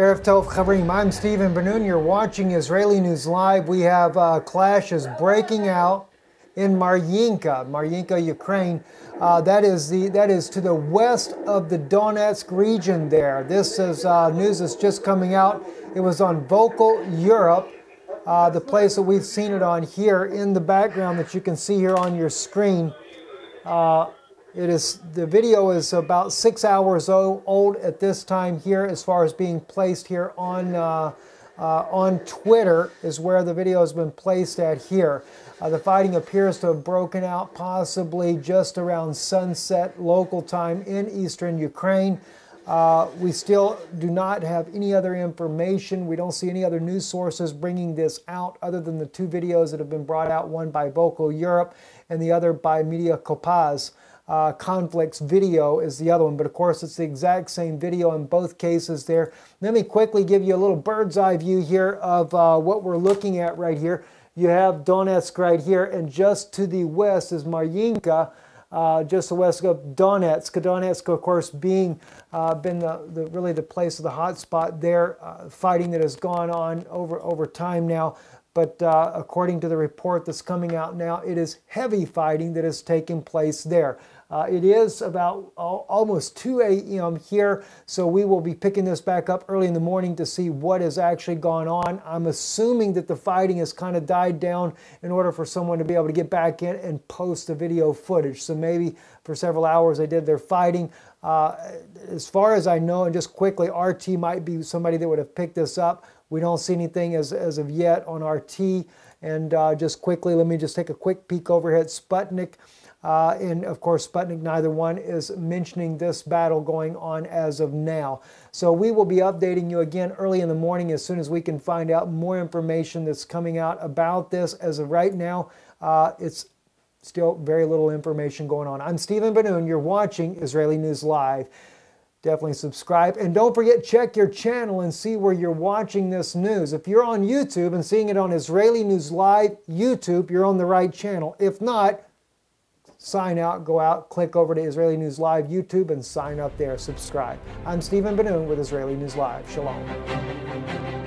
Erev Tov Chavrim. I'm Stephen Benoon. You're watching Israeli News Live. We have uh, clashes breaking out in Maryinka, Maryinka, Ukraine. Uh, that is the that is to the west of the Donetsk region. There, this is uh, news that's just coming out. It was on Vocal Europe, uh, the place that we've seen it on here in the background that you can see here on your screen. It is the video is about six hours old at this time here, as far as being placed here on uh, uh, on Twitter is where the video has been placed at here. Uh, the fighting appears to have broken out possibly just around sunset local time in eastern Ukraine. Uh, we still do not have any other information. We don't see any other news sources bringing this out other than the two videos that have been brought out, one by Vocal Europe and the other by Media Kopaz uh, conflicts video is the other one, but of course it's the exact same video in both cases there. Let me quickly give you a little bird's eye view here of uh, what we're looking at right here. You have Donetsk right here, and just to the west is Maryinka, uh, just the west of Donetsk. Donetsk, of course, being uh, been the, the, really the place of the hot spot there, uh, fighting that has gone on over over time now. But uh, according to the report that's coming out now, it is heavy fighting that is taking place there. Uh, it is about almost 2 a.m. here, so we will be picking this back up early in the morning to see what has actually gone on. I'm assuming that the fighting has kind of died down in order for someone to be able to get back in and post the video footage. So maybe for several hours they did their fighting. Uh, as far as I know, and just quickly, RT might be somebody that would have picked this up. We don't see anything as, as of yet on RT. And uh, just quickly, let me just take a quick peek over here at Sputnik. Uh, and of course, Sputnik, neither one is mentioning this battle going on as of now. So we will be updating you again early in the morning as soon as we can find out more information that's coming out about this. As of right now, uh, it's still very little information going on. I'm Stephen Benoon. You're watching Israeli News Live. Definitely subscribe. And don't forget, check your channel and see where you're watching this news. If you're on YouTube and seeing it on Israeli News Live YouTube, you're on the right channel. If not, sign out, go out, click over to Israeli News Live YouTube and sign up there, subscribe. I'm Stephen Benoon with Israeli News Live. Shalom.